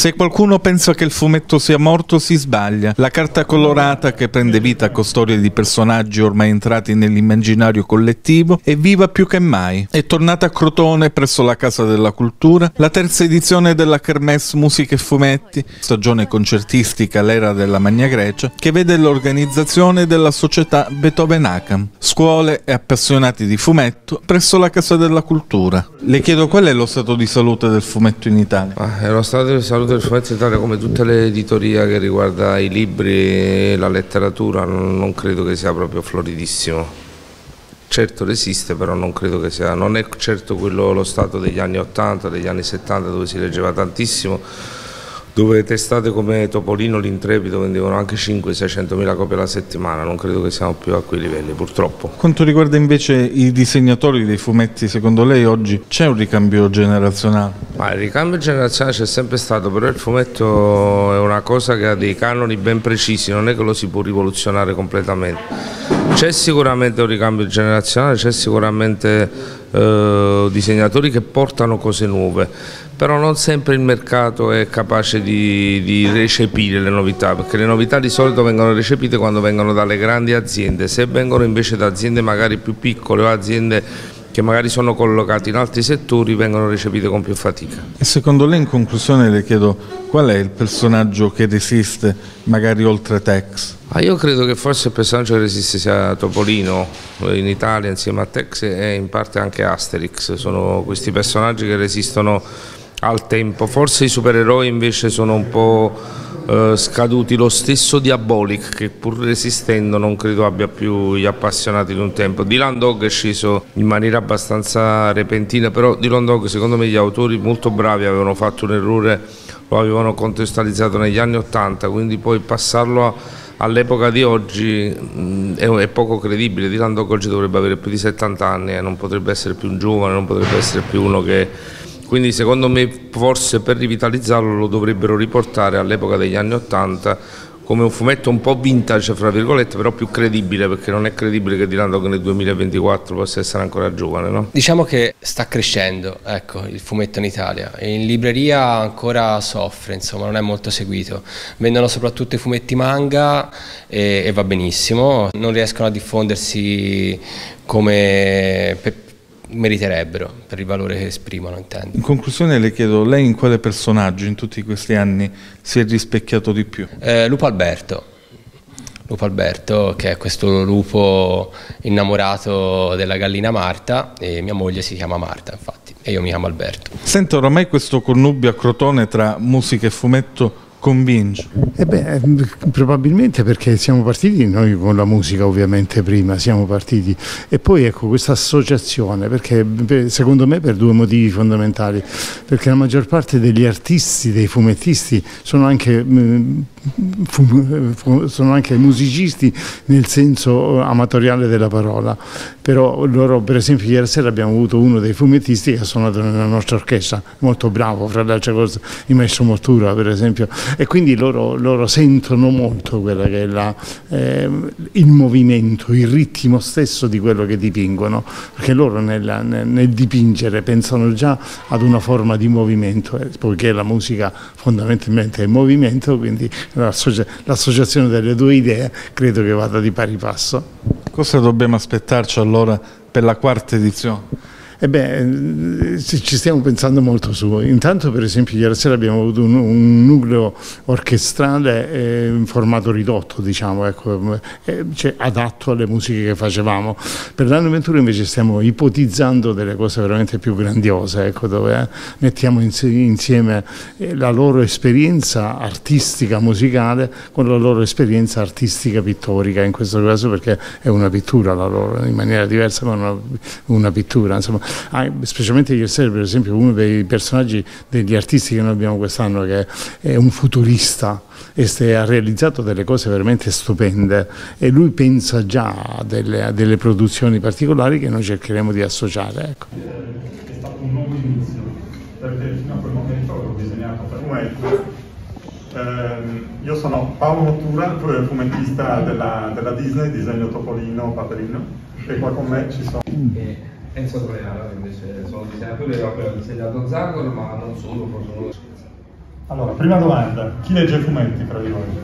Se qualcuno pensa che il fumetto sia morto si sbaglia. La carta colorata che prende vita con storie di personaggi ormai entrati nell'immaginario collettivo è viva più che mai. È tornata a Crotone presso la Casa della Cultura la terza edizione della Kermesse Musica e Fumetti, stagione concertistica l'era della Magna Grecia, che vede l'organizzazione della società Beethoven Acam, scuole e appassionati di fumetto presso la Casa della Cultura. Le chiedo qual è lo stato di salute del fumetto in Italia? Ah, lo stato di salute del fumetto Italia come tutte le editorie che riguarda i libri e la letteratura non credo che sia proprio floridissimo. Certo resiste, però non credo che sia, non è certo quello lo stato degli anni 80, degli anni 70 dove si leggeva tantissimo dove testate come Topolino l'Intrepido vendevano anche 500-600 mila copie alla settimana, non credo che siamo più a quei livelli purtroppo. Quanto riguarda invece i disegnatori dei fumetti, secondo lei oggi c'è un ricambio generazionale? Ma il ricambio generazionale c'è sempre stato, però il fumetto è una cosa che ha dei canoni ben precisi, non è che lo si può rivoluzionare completamente. C'è sicuramente un ricambio generazionale, c'è sicuramente eh, disegnatori che portano cose nuove, però non sempre il mercato è capace di, di, recepire le novità, perché le novità di solito vengono recepite quando vengono dalle grandi aziende, se vengono invece da aziende magari più piccole o aziende che magari sono collocate in altri settori vengono recepite con più fatica. E secondo lei in conclusione le chiedo qual è il personaggio che resiste magari oltre Tex? Ah, io credo che forse il personaggio che resiste sia Topolino in Italia insieme a Tex e in parte anche Asterix, sono questi personaggi che resistono al tempo. Forse i supereroi invece sono un po' eh, scaduti, lo stesso Diabolic che pur resistendo non credo abbia più gli appassionati di un tempo. Dylan Dog è sceso in maniera abbastanza repentina, però Dylan Dog secondo me gli autori molto bravi avevano fatto un errore, lo avevano contestualizzato negli anni Ottanta, quindi poi passarlo a all'epoca di oggi mh, è, poco credibile, Dylan Dog oggi dovrebbe avere più di 70 anni, eh, non potrebbe essere più un giovane, non potrebbe essere più uno che quindi secondo me forse per rivitalizzarlo lo dovrebbero riportare all'epoca degli anni Ottanta come un fumetto un po' vintage, fra virgolette, però più credibile, perché non è credibile che Dylan Dog nel 2024 possa essere ancora giovane. No? Diciamo che sta crescendo ecco, il fumetto in Italia, in libreria ancora soffre, insomma, non è molto seguito. Vendono soprattutto i fumetti manga e, e va benissimo, non riescono a diffondersi come... Per, meriterebbero per il valore che esprimono, intendo. In conclusione le chiedo, lei in quale personaggio in tutti questi anni si è rispecchiato di più? Eh, Lupo Alberto. Lupo Alberto, che è questo lupo innamorato della gallina Marta e mia moglie si chiama Marta, infatti, e io mi chiamo Alberto. Sento oramai questo connubio a Crotone tra musica e fumetto convince? Eh beh, probabilmente perché siamo partiti noi con la musica ovviamente prima, siamo partiti e poi ecco questa associazione, perché secondo me per due motivi fondamentali, perché la maggior parte degli artisti, dei fumettisti sono anche, sono anche musicisti nel senso amatoriale della parola, però loro per esempio ieri sera abbiamo avuto uno dei fumettisti che ha suonato nella nostra orchestra, molto bravo, fra le altre cose il maestro Mortura per esempio, e quindi loro, loro sentono molto quello che è la, eh, il movimento, il ritmo stesso di quello che dipingono, perché loro nel, nel, nel dipingere pensano già ad una forma di movimento, eh, poiché la musica fondamentalmente è movimento, quindi l'associazione delle due idee credo che vada di pari passo. Cosa dobbiamo aspettarci allora per la quarta edizione? E beh, ci stiamo pensando molto su. Intanto, per esempio, ieri sera abbiamo avuto un, un nucleo orchestrale eh, in formato ridotto, diciamo, ecco, eh, cioè, adatto alle musiche che facevamo. Per l'anno 21 invece stiamo ipotizzando delle cose veramente più grandiose, ecco, dove eh, mettiamo insieme eh, la loro esperienza artistica musicale con la loro esperienza artistica pittorica, in questo caso perché è una pittura la loro, in maniera diversa ma una, una pittura. Insomma, ah, specialmente ieri sera per esempio uno dei personaggi degli artisti che noi abbiamo quest'anno che è un futurista e ha realizzato delle cose veramente stupende e lui pensa già a delle, a delle produzioni particolari che noi cercheremo di associare. Ecco. È stato un nuovo inizio perché fino a quel momento ho disegnato fumetti eh, io sono Paolo Mottura, fumettista della, della, Disney, disegno Topolino, Paperino, e qua con me ci sono... Enzo Troiano invece sono disegnatore, ho disegnato Zagor, ma non solo, sono Allora, prima domanda, chi legge fumetti fra di voi?